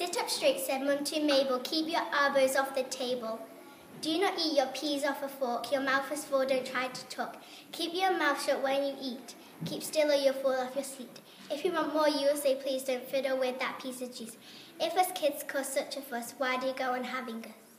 Sit up straight, said Mum to Mabel. Keep your elbows off the table. Do not eat your peas off a fork. Your mouth is full, don't try to talk. Keep your mouth shut when you eat. Keep still or you'll fall off your seat. If you want more, you will say, please don't fiddle with that piece of cheese. If us kids cause such a fuss, why do you go on having us?